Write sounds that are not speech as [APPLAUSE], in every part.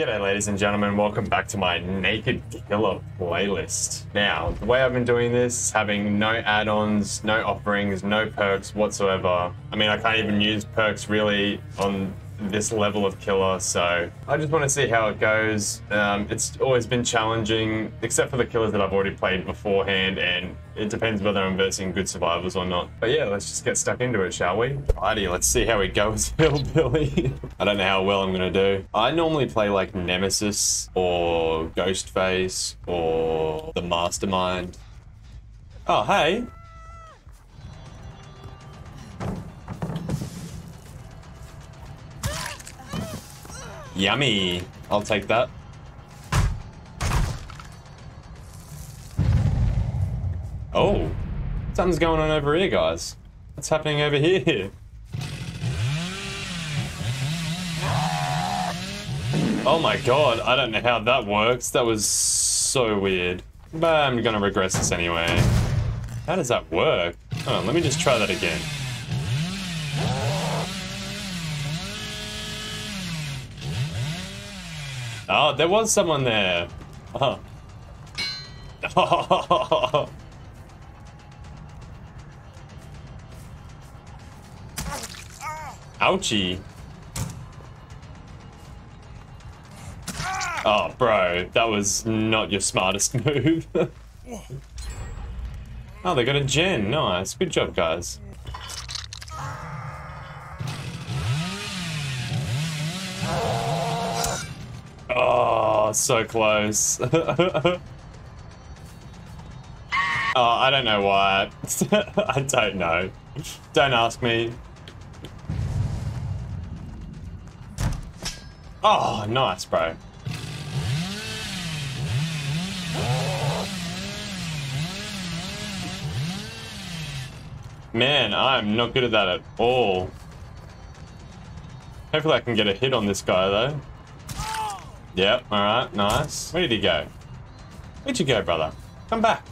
G'day ladies and gentlemen, welcome back to my Naked Killer playlist. Now, the way I've been doing this having no add-ons, no offerings, no perks whatsoever. I mean, I can't even use perks really on this level of killer, so I just want to see how it goes. Um, it's always been challenging, except for the killers that I've already played beforehand, and it depends whether I'm versing good survivors or not. But yeah, let's just get stuck into it, shall we? Alrighty, let's see how we go [LAUGHS] with Hillbilly. I don't know how well I'm gonna do. I normally play like Nemesis or Ghostface or the Mastermind. Oh, hey. Yummy. I'll take that. Oh, something's going on over here, guys. What's happening over here? Oh my god, I don't know how that works. That was so weird. But I'm gonna regress this anyway. How does that work? On, let me just try that again. Oh, there was someone there. Oh. [LAUGHS] Ouchie. Oh, bro, that was not your smartest [LAUGHS] move. oh, they got a gen. Nice. Good job, guys. Oh, so close. [LAUGHS] oh, I don't know why. [LAUGHS] I don't know. Don't ask me. Oh, nice, bro. Man, I'm not good at that at all. Hopefully I can get a hit on this guy, though. Yep, alright, nice. Where did he go? Where'd you go, brother? Come back.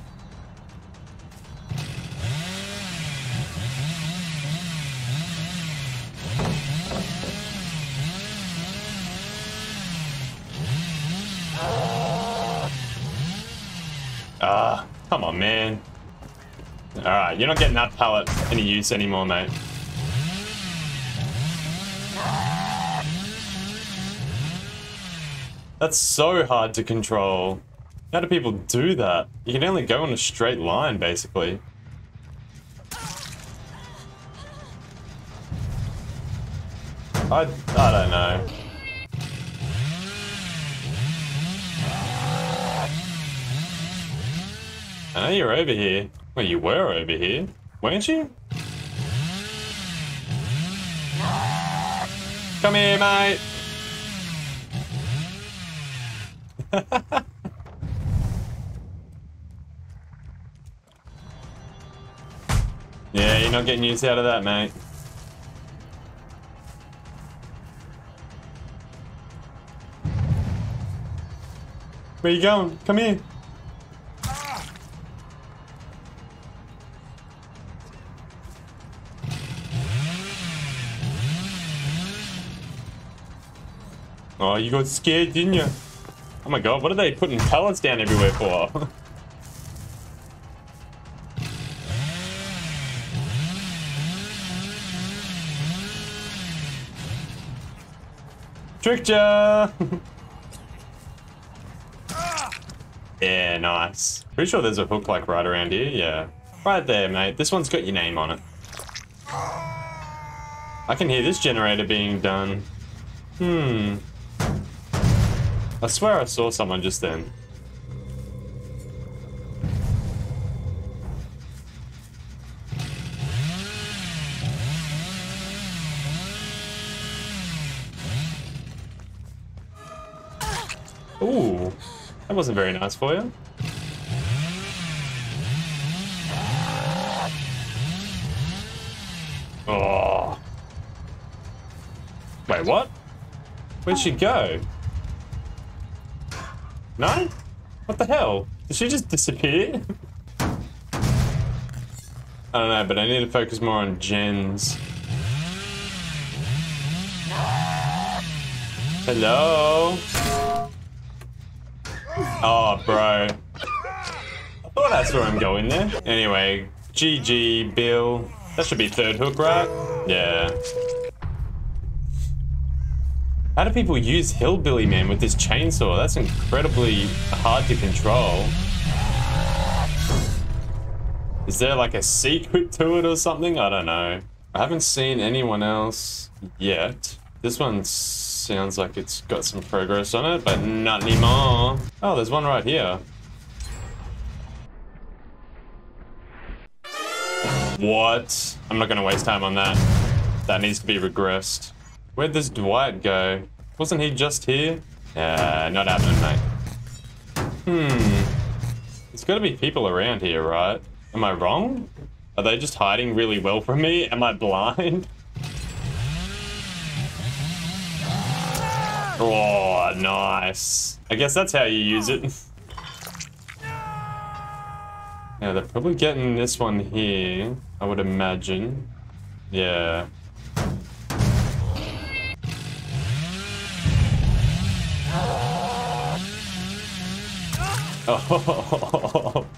Ah, come on, man. Alright, you're not getting that pallet any use anymore, mate. That's so hard to control. How do people do that? You can only go in a straight line, basically. I, I don't know. I know you're over here. Well, you were over here, weren't you? Come here, mate. [LAUGHS] yeah, you're not getting use out of that, mate. Where you going? Come here. Oh, you got scared, didn't you? Oh my god, what are they putting pallets down everywhere for? [LAUGHS] Tricked ya! [LAUGHS] yeah, nice. Pretty sure there's a hook like right around here, yeah. Right there, mate. This one's got your name on it. I can hear this generator being done. Hmm. I swear I saw someone just then. Ooh, that wasn't very nice for you. Oh. Wait, what? Where'd she go? No? What the hell? Did she just disappear? I don't know, but I need to focus more on gens. Hello? Oh, bro. I thought I saw him go in there. Anyway, GG, Bill. That should be third hook, right? Yeah. How do people use Hillbilly Man with this chainsaw? That's incredibly hard to control. Is there like a secret to it or something? I don't know. I haven't seen anyone else yet. This one sounds like it's got some progress on it, but not anymore. Oh, there's one right here. What? I'm not gonna waste time on that. That needs to be regressed. Where'd this Dwight go? Wasn't he just here? Yeah, not happening, mate. Hmm. There's gotta be people around here, right? Am I wrong? Are they just hiding really well from me? Am I blind? [LAUGHS] Oh, nice. I guess that's how you use it. [LAUGHS] Yeah, they're probably getting this one here, I would imagine. Yeah. Oh. [LAUGHS]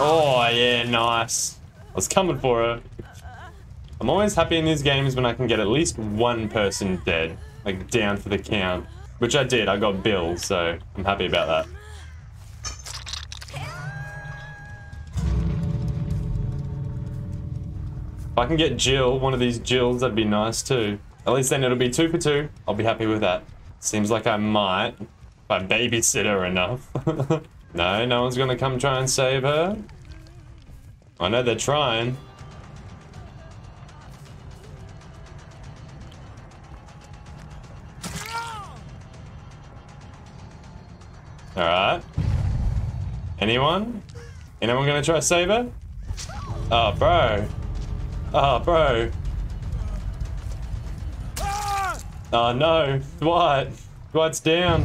Oh, yeah, nice. I was coming for her. I'm always happy in these games when I can get at least one person dead, like down for the count. Which I did, I got Bill, so I'm happy about that. If I can get Jill, one of these Jills, that'd be nice too. At least then it'll be two for two. I'll be happy with that. Seems like I might, if I babysit her enough. [LAUGHS] No, no one's gonna come try and save her. I know they're trying. Alright. Anyone? Anyone gonna try to save her? Oh, bro. Oh, bro. Oh, no. Dwight. Dwight's down.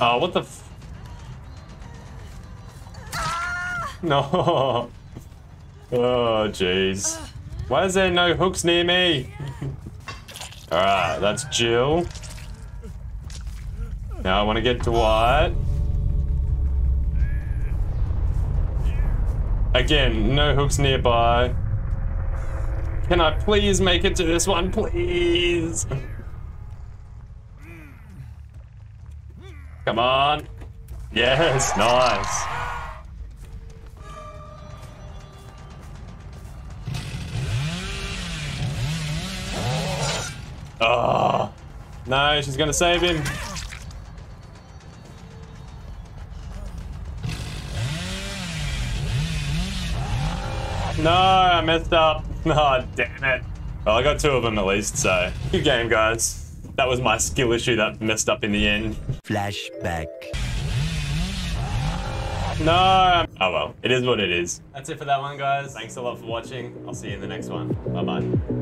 Oh, what the [LAUGHS] No. [LAUGHS] Oh, jeez. Why is there no hooks near me? [LAUGHS] Alright, that's Jill. Now I want to get Dwight. Again, no hooks nearby. Can I please make it to this one, please? Come on. Yes, nice. Oh, no, she's gonna save him. No, I messed up. Oh, [LAUGHS] damn it. Well, I got two of them at least, so good game, guys that was my skill issue that messed up in the end. Flashback. No. Oh well, it is what it is. That's it for that one, guys. Thanks a lot for watching. I'll see you in the next one. Bye bye.